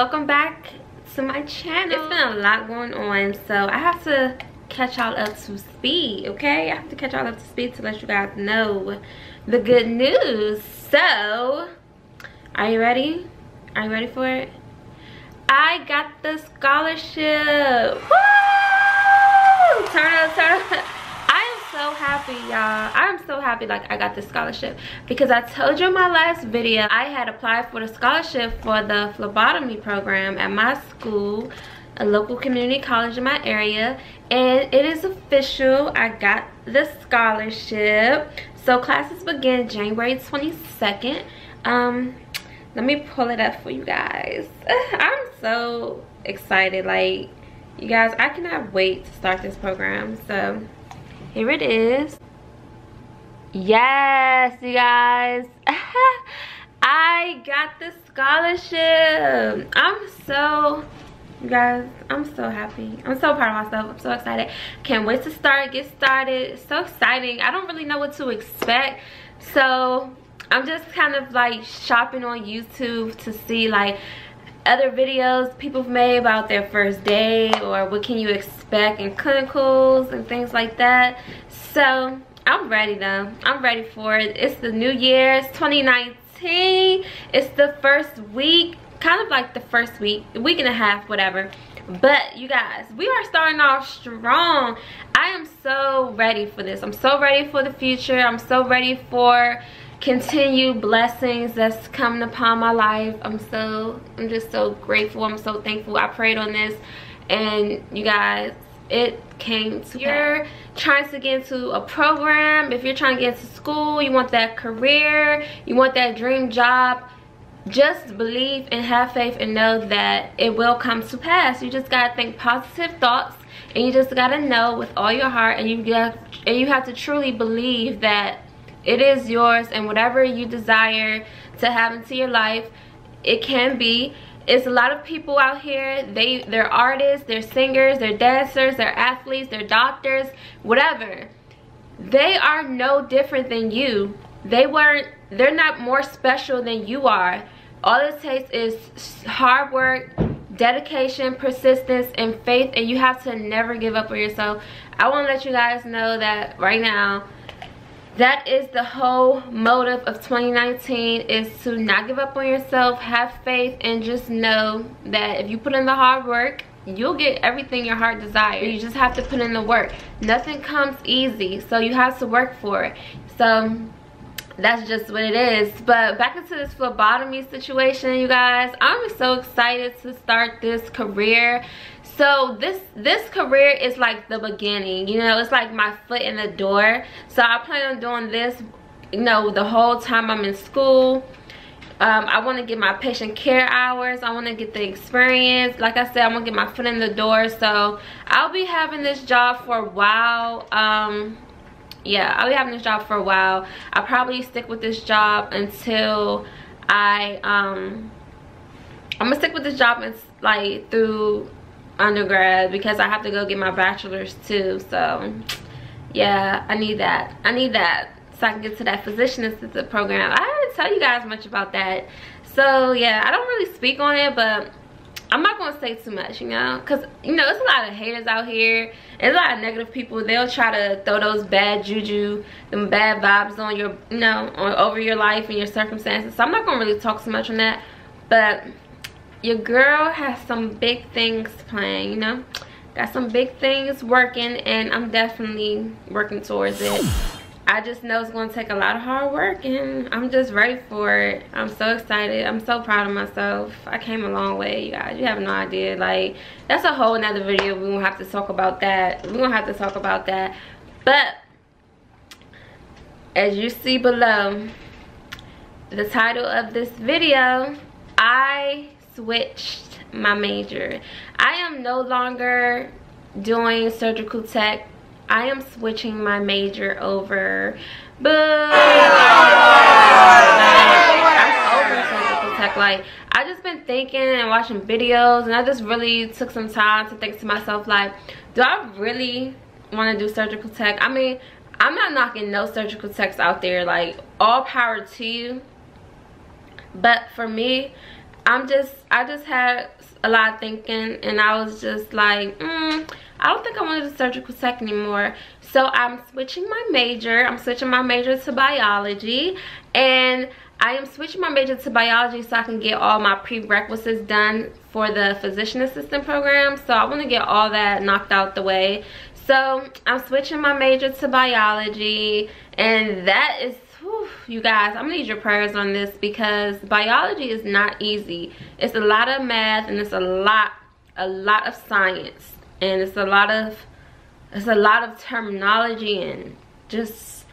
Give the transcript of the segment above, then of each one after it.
welcome back to my channel. It's been a lot going on so i have to catch y'all up to speed okay? I have to catch y'all up to speed to let you guys know the good news. So are you ready? Are you ready for it? I got the scholarship. Woo! turn up turn up. I am so happy y'all happy like i got this scholarship. Because i told you in my last video i had applied for the scholarship for the phlebotomy program at my school a local community college in my area and it is official. I got the scholarship. So classes begin january 22nd um let me pull it up for you guys. I'm so excited. Like you guys i cannot wait to start this program. So here it is. Yes, you guys. I got the scholarship. I'm so, you guys, I'm so happy. I'm so proud of myself. I'm so excited. Can't wait to start, get started. So exciting. I don't really know what to expect. So I'm just kind of like shopping on YouTube to see like other videos people made about their first day or what can you expect in clinicals and things like that so i'm ready though. I'm ready for it. It's the new year. It's 2019 it's the first week kind of like the first week week and a half whatever. But you guys we are starting off strong. I am so ready for this. I'm so ready for the future. I'm so ready for continued blessings that's coming upon my life. I'm so i'm just so grateful. I'm so thankful. I prayed on this. And you guys it came to you're trying to get into a program. If you're trying to get into school you want that career you want that dream job just believe and have faith and know that it will come to pass. You just gotta think positive thoughts and you just gotta know with all your heart and you got and you have to truly believe that it is yours and whatever you desire to have into your life it can be it's a lot of people out here. They they're artists they're singers they're dancers they're athletes they're doctors whatever. They are no different than you. They weren't they're not more special than you are. All it takes is hard work dedication persistence and faith and you have to never give up on yourself. I want to let you guys know that right now that is the whole motive of 2019 is to not give up on yourself have faith and just know that if you put in the hard work you'll get everything your heart desires. You just have to put in the work. Nothing comes easy so you have to work for it. So that's just what it is. But back into this phlebotomy situation you guys. I'm so excited to start this career so this this career is like the beginning you know it's like my foot in the door so i plan on doing this you know the whole time i'm in school um, I want to get my patient care hours. I want to get the experience. Like I said, I want to get my foot in the door. So I'll be having this job for a while. Um, yeah, I'll be having this job for a while. I'll probably stick with this job until I, um, I'm going to stick with this job and, like through undergrad because I have to go get my bachelor's too. So yeah, I need that. I need that so I can get to that physician assistant program. I didn't tell you guys much about that. So yeah, I don't really speak on it, but I'm not gonna say too much, you know, because you know it's a lot of haters out here. There's a lot of negative people. They'll try to throw those bad juju, them bad vibes on your, you know, on over your life and your circumstances. So I'm not gonna really talk so much on that. But your girl has some big things playing, you know? Got some big things working and i'm definitely working towards it. I just know it's going to take a lot of hard work and i'm just ready for it. I'm so excited. I'm so proud of myself. I came a long way you guys. You have no idea. Like that's a whole nother video. We won't have to talk about that. We won't have to talk about that. But as you see below the title of this video i switched my major. I am no longer doing surgical tech. I am switching my major over. But I'm surgical tech. Like I just been thinking and watching videos and I just really took some time to think to myself like, do I really want to do surgical tech? I mean, I'm not knocking no surgical techs out there. Like all power to you. But for me, I'm just, I just had a lot of thinking and I was just like, mm, I don't think I want to do surgical tech anymore. So I'm switching my major. I'm switching my major to biology and I am switching my major to biology so I can get all my prerequisites done for the physician assistant program. So I want to get all that knocked out the way. So I'm switching my major to biology and that is whew, you guys i'm gonna need your prayers on this because biology is not easy. It's a lot of math and it's a lot a lot of science. And it's a lot of it's a lot of terminology and just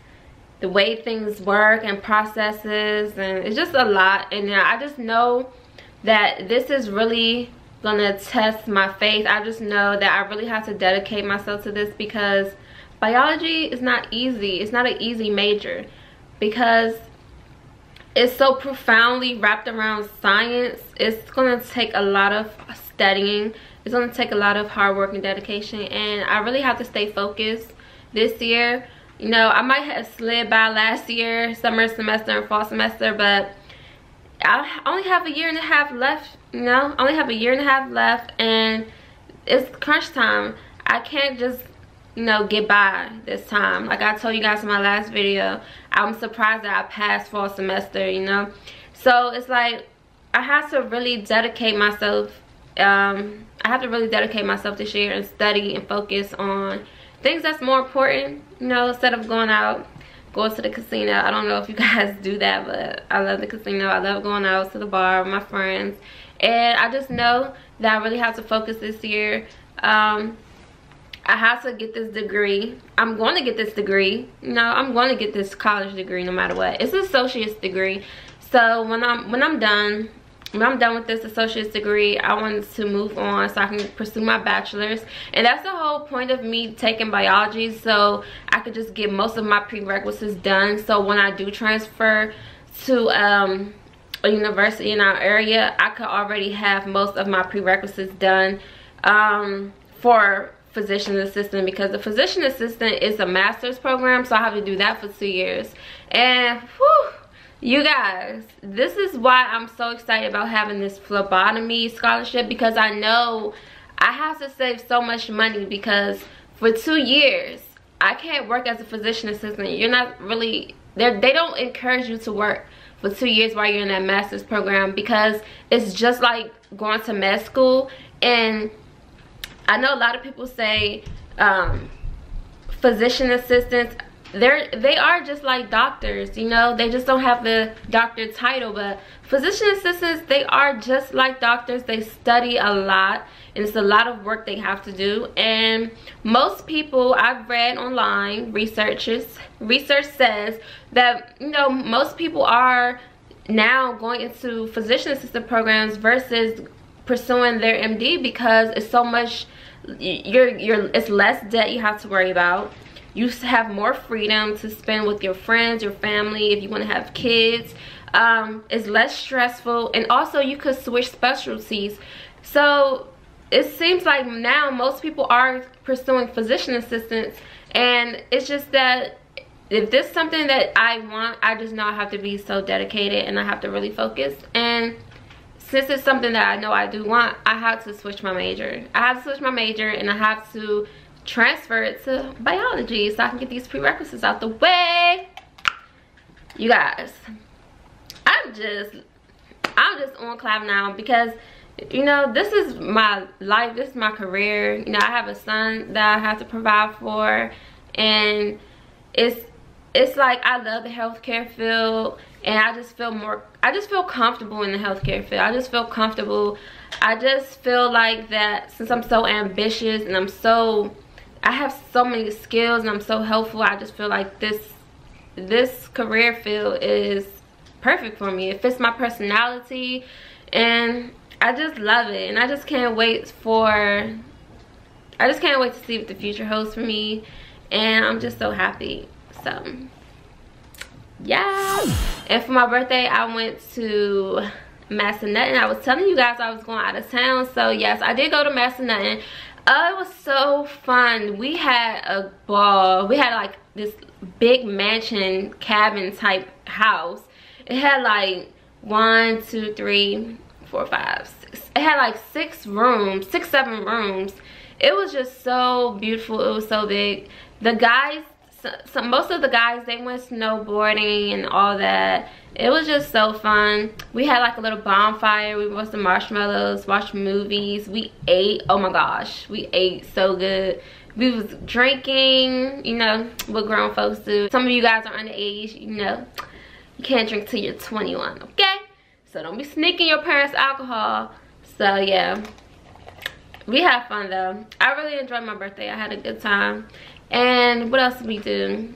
the way things work and processes. And it's just a lot. And I just know that this is really gonna test my faith. I just know that I really have to dedicate myself to this because biology is not easy. It's not an easy major because it's so profoundly wrapped around science. It's gonna take a lot of studying. It's gonna take a lot of hard work and dedication and i really have to stay focused this year. You know i might have slid by last year summer semester and fall semester but i only have a year and a half left you know? I only have a year and a half left and it's crunch time. I can't just you know get by this time. Like i told you guys in my last video i'm surprised that i passed fall semester you know? So it's like i have to really dedicate myself um i have to really dedicate myself this year and study and focus on things that's more important you know instead of going out going to the casino. I don't know if you guys do that but i love the casino. I love going out to the bar with my friends. And i just know that i really have to focus this year. Um I have to get this degree. I'm going to get this degree. No, I'm going to get this college degree no matter what. It's an associate's degree. So when I'm when I'm done, when I'm done with this associate's degree, I want to move on so I can pursue my bachelor's. And that's the whole point of me taking biology. So I could just get most of my prerequisites done. So when I do transfer to um, a university in our area, I could already have most of my prerequisites done um, for physician assistant because the physician assistant is a master's program so I have to do that for two years. And whew, you guys this is why I'm so excited about having this phlebotomy scholarship because I know I have to save so much money because for two years I can't work as a physician assistant. You're not really they don't encourage you to work for two years while you're in that master's program because it's just like going to med school and I know a lot of people say um, physician assistants they're they are just like doctors you know? They just don't have the doctor title but physician assistants they are just like doctors. They study a lot and it's a lot of work they have to do. And most people i've read online researchers research says that you know most people are now going into physician assistant programs versus pursuing their md because it's so much you're you're it's less debt you have to worry about. You have more freedom to spend with your friends your family if you want to have kids. Um, it's less stressful and also you could switch specialties. So it seems like now most people are pursuing physician assistants and it's just that if this is something that I want I just know I have to be so dedicated and I have to really focus. And since it's something that I know I do want, I have to switch my major. I have to switch my major and I have to transfer it to biology so I can get these prerequisites out the way. You guys, I'm just, I'm just on cloud now because, you know, this is my life, this is my career. You know, I have a son that I have to provide for and it's, it's like I love the healthcare field and I just feel more I just feel comfortable in the healthcare field. I just feel comfortable. I just feel like that since I'm so ambitious and I'm so I have so many skills and I'm so helpful I just feel like this this career field is perfect for me. It fits my personality and I just love it. And I just can't wait for I just can't wait to see what the future holds for me. And I'm just so happy. So yeah and for my birthday i went to massanutten i was telling you guys i was going out of town so yes i did go to massanutten oh it was so fun we had a ball we had like this big mansion cabin type house it had like one two three four, five, six. It had like six rooms, six, seven rooms. It was just so beautiful. It was so big. The guys, so, so most of the guys, they went snowboarding and all that. It was just so fun. We had like a little bonfire. We roasted marshmallows, watched movies. We ate. Oh my gosh. We ate so good we was drinking, you know, what grown folks do. Some of you guys are underage, you know, you can't drink till you're 21, okay? So don't be sneaking your parents' alcohol. So yeah, we had fun though. I really enjoyed my birthday. I had a good time. And what else we do?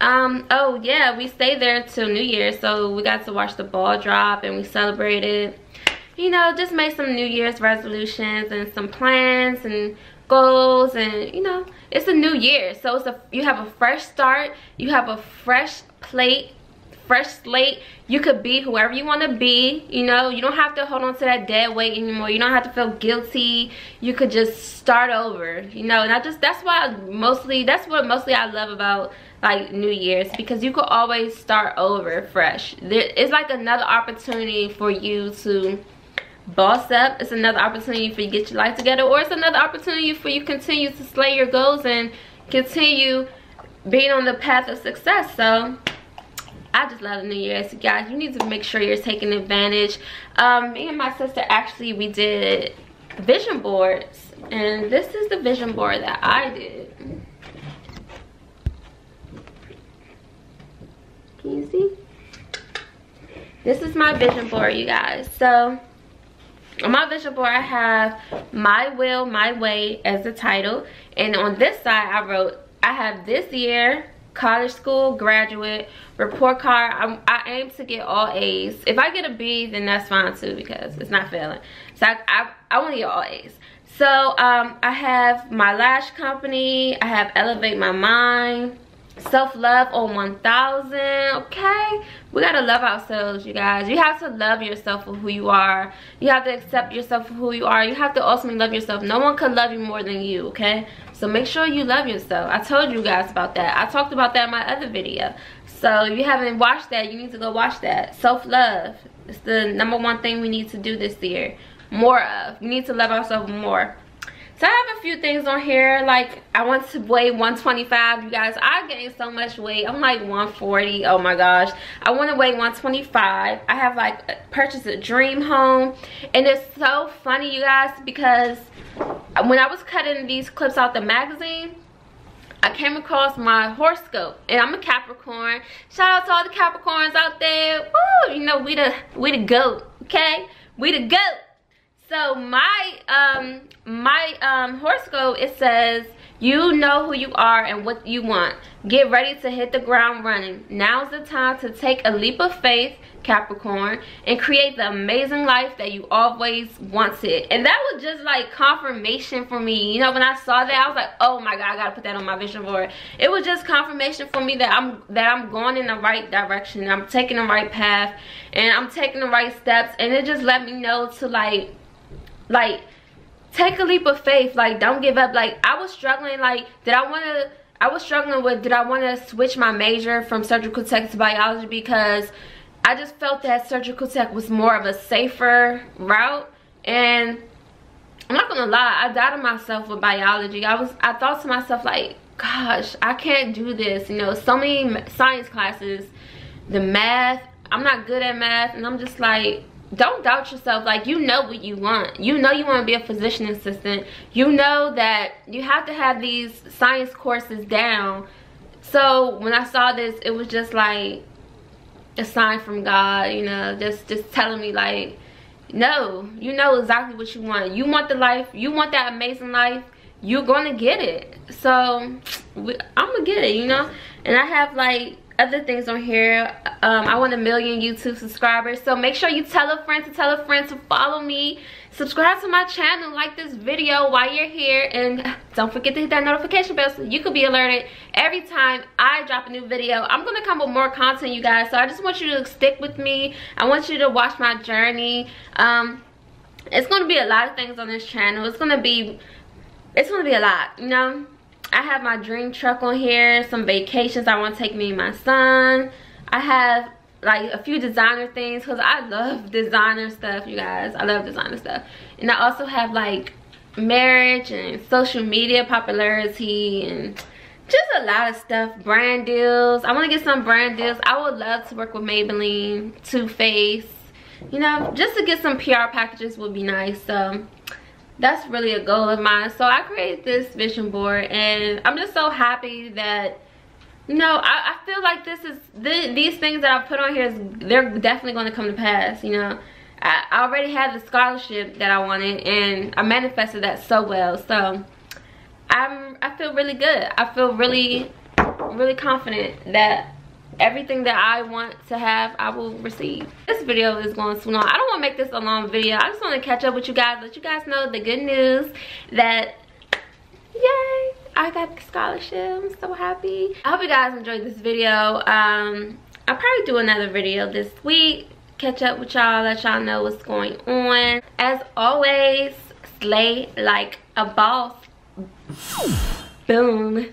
Um, oh yeah, we stayed there till New Year. So we got to watch the ball drop and we celebrated. You know, just made some New Year's resolutions and some plans and goals and you know it's a new year so it's a you have a fresh start you have a fresh plate fresh slate. You could be whoever you want to be you know? You don't have to hold on to that dead weight anymore. You don't have to feel guilty. You could just start over you know? And i just that's why mostly that's what mostly i love about like new year's because you could always start over fresh. There, it's like another opportunity for you to boss up. It's another opportunity for you to get your life together or it's another opportunity for you to continue to slay your goals and continue being on the path of success. So I just love the New Year's, guys. You need to make sure you're taking advantage. Um, me and my sister actually we did vision boards, and this is the vision board that I did. Can you see? This is my vision board, you guys. So on my vision board i have my will my way as the title and on this side i wrote i have this year college school graduate report card. I'm, i aim to get all a's. If i get a b then that's fine too because it's not failing. So i i, I want to get all a's. So um i have my lash company. I have elevate my mind. Self-love on 1000 okay? We gotta love ourselves you guys. You have to love yourself for who you are. You have to accept yourself for who you are. You have to ultimately love yourself. No one could love you more than you okay so make sure you love yourself. I told you guys about that. I talked about that in my other video. So if you haven't watched that you need to go watch that. Self-love it's the number one thing we need to do this year. More of. We need to love ourselves more so I have a few things on here. Like I want to weigh 125. You guys, I gained so much weight. I'm like 140. Oh my gosh. I want to weigh 125. I have like purchased a dream home. And it's so funny, you guys, because when I was cutting these clips out the magazine, I came across my horoscope and I'm a Capricorn. Shout out to all the Capricorns out there. Woo! You know, we the we the goat, okay? We the goat so my um my um horoscope it says you know who you are and what you want. Get ready to hit the ground running. Now's the time to take a leap of faith capricorn and create the amazing life that you always wanted. And that was just like confirmation for me. You know when i saw that i was like oh my god i gotta put that on my vision board. It was just confirmation for me that i'm that i'm going in the right direction i'm taking the right path and i'm taking the right steps. And it just let me know to like like take a leap of faith. Like don't give up. Like i was struggling. Like did i want to i was struggling with did i want to switch my major from surgical tech to biology because i just felt that surgical tech was more of a safer route. And i'm not gonna lie i doubted myself with biology. I was i thought to myself like gosh i can't do this. You know so many science classes the math i'm not good at math. And i'm just like don't doubt yourself. Like you know what you want. You know you want to be a physician assistant. You know that you have to have these science courses down. So when i saw this it was just like a sign from god you know just just telling me like no you know exactly what you want. You want the life you want that amazing life you're gonna get it. So i'm gonna get it you know? And i have like other things on here. Um, i want a million youtube subscribers. So make sure you tell a friend to tell a friend to follow me. Subscribe to my channel. Like this video while you're here. And don't forget to hit that notification bell so you could be alerted every time i drop a new video. I'm gonna come with more content you guys. So i just want you to stick with me. I want you to watch my journey. Um, it's gonna be a lot of things on this channel. It's gonna be it's gonna be a lot you know I have my dream truck on here, some vacations I want to take me and my son. I have like a few designer things because I love designer stuff, you guys. I love designer stuff. And I also have like marriage and social media popularity and just a lot of stuff brand deals i want to get some brand deals i would love to work with maybelline Too Faced you know just to get some pr packages would be nice so that's really a goal of mine. So i created this vision board and i'm just so happy that you know i, I feel like this is the, these things that i put on here is they're definitely going to come to pass you know. I, I already had the scholarship that i wanted and i manifested that so well. So i'm i feel really good. I feel really really confident that everything that I want to have, I will receive. This video is going too long. I don't want to make this a long video. I just want to catch up with you guys, let you guys know the good news that, yay, I got the scholarship. I'm so happy. I hope you guys enjoyed this video. Um, I'll probably do another video this week. Catch up with y'all, let y'all know what's going on. As always, slay like a boss. Boom.